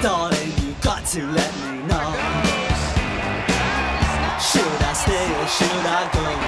Darling, you got to let me know. Should I stay or should I go?